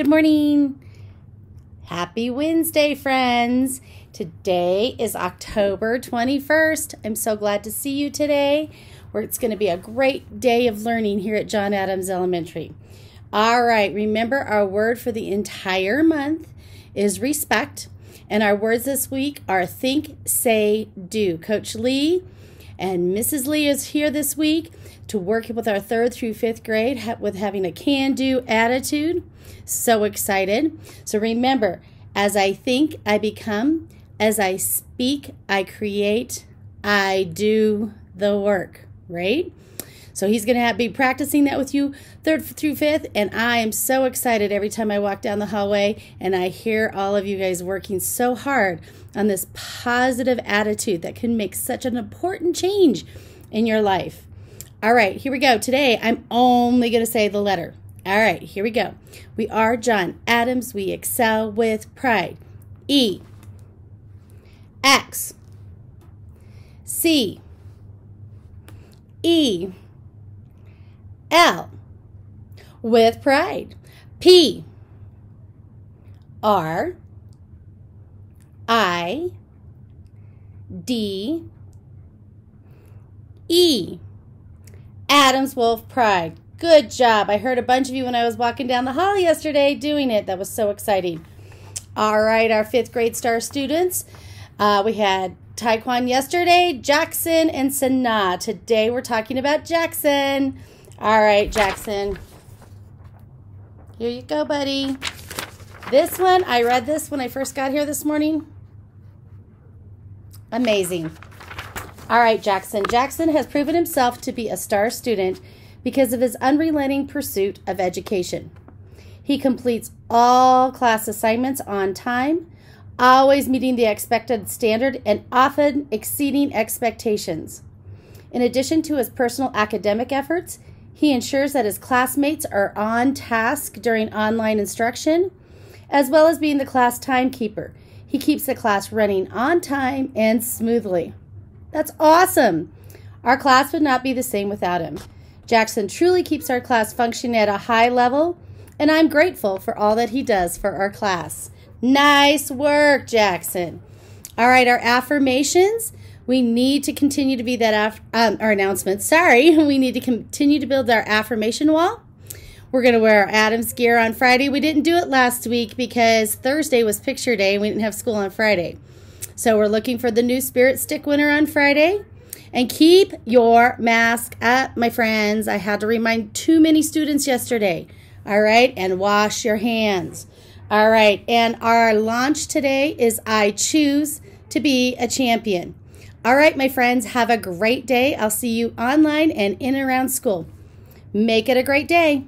Good morning. Happy Wednesday, friends. Today is October 21st. I'm so glad to see you today. Where it's going to be a great day of learning here at John Adams Elementary. All right, remember our word for the entire month is respect. And our words this week are think, say, do. Coach Lee and Mrs. Lee is here this week to work with our third through fifth grade with having a can do attitude. So excited. So remember, as I think, I become. As I speak, I create. I do the work, right? So he's going to be practicing that with you third through fifth. And I am so excited every time I walk down the hallway and I hear all of you guys working so hard on this positive attitude that can make such an important change in your life. All right, here we go. Today I'm only going to say the letter. All right, here we go. We are John Adams. We excel with pride. E. X. C. E. L with pride. P R I D E Adams Wolf Pride. Good job. I heard a bunch of you when I was walking down the hall yesterday doing it. That was so exciting. All right, our fifth grade star students. Uh, we had Taekwon yesterday, Jackson, and Sanaa. Today we're talking about Jackson. All right, Jackson. Here you go, buddy. This one, I read this when I first got here this morning. Amazing. All right, Jackson. Jackson has proven himself to be a star student because of his unrelenting pursuit of education. He completes all class assignments on time, always meeting the expected standard and often exceeding expectations. In addition to his personal academic efforts, he ensures that his classmates are on task during online instruction, as well as being the class timekeeper. He keeps the class running on time and smoothly. That's awesome. Our class would not be the same without him. Jackson truly keeps our class functioning at a high level, and I'm grateful for all that he does for our class. Nice work, Jackson. All right, our affirmations. We need to continue to be that, af- um, our announcement. Sorry, we need to continue to build our affirmation wall. We're going to wear our Adams gear on Friday. We didn't do it last week because Thursday was picture day and we didn't have school on Friday. So we're looking for the new spirit stick winner on Friday. And keep your mask up, my friends. I had to remind too many students yesterday. All right, and wash your hands. All right, and our launch today is I choose to be a champion. All right, my friends, have a great day. I'll see you online and in and around school. Make it a great day.